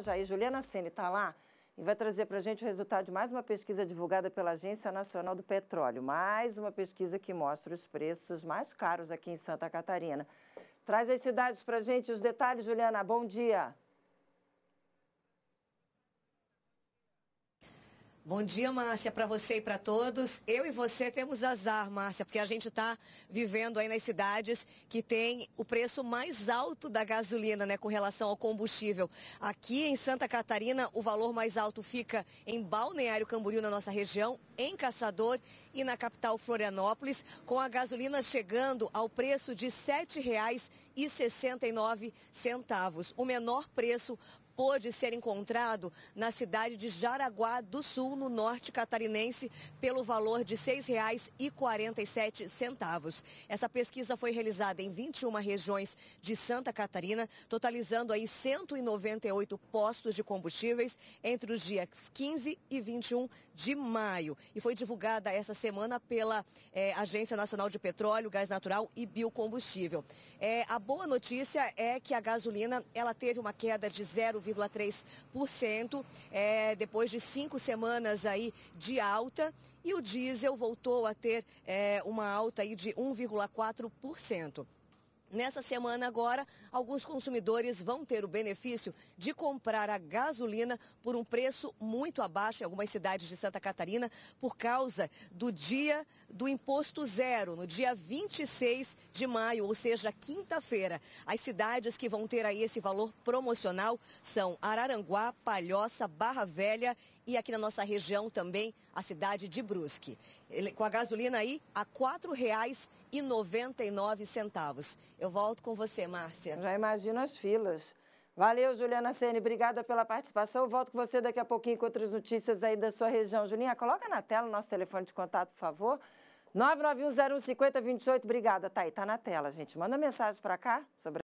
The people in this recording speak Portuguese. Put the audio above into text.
Já Juliana Sene está lá e vai trazer para a gente o resultado de mais uma pesquisa divulgada pela Agência Nacional do Petróleo. Mais uma pesquisa que mostra os preços mais caros aqui em Santa Catarina. Traz as cidades para a gente os detalhes, Juliana. Bom dia. Bom dia, Márcia, para você e para todos. Eu e você temos azar, Márcia, porque a gente está vivendo aí nas cidades que tem o preço mais alto da gasolina, né, com relação ao combustível. Aqui em Santa Catarina, o valor mais alto fica em Balneário Camboriú, na nossa região, em Caçador e na capital Florianópolis, com a gasolina chegando ao preço de R$ 7,69, o menor preço pôde ser encontrado na cidade de Jaraguá do Sul, no norte catarinense, pelo valor de R$ 6,47. Essa pesquisa foi realizada em 21 regiões de Santa Catarina, totalizando aí 198 postos de combustíveis entre os dias 15 e 21 de maio. E foi divulgada essa semana pela é, Agência Nacional de Petróleo, Gás Natural e Biocombustível. É, a boa notícia é que a gasolina ela teve uma queda de 0, 0,3%, é, depois de cinco semanas aí de alta, e o diesel voltou a ter é, uma alta aí de 1,4%. Nessa semana agora, alguns consumidores vão ter o benefício de comprar a gasolina por um preço muito abaixo em algumas cidades de Santa Catarina, por causa do dia do imposto zero, no dia 26 de maio, ou seja, quinta-feira. As cidades que vão ter aí esse valor promocional são Araranguá, Palhoça, Barra Velha e aqui na nossa região também a cidade de Brusque. Com a gasolina aí a R$ 4,99. Eu volto com você, Márcia. Já imagino as filas. Valeu, Juliana Sene. Obrigada pela participação. Eu volto com você daqui a pouquinho com outras notícias aí da sua região. Julinha, coloca na tela o nosso telefone de contato, por favor. 991015028. Obrigada, tá aí, tá na tela, gente. Manda mensagem para cá sobre